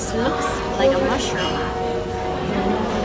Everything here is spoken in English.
This looks like a mushroom.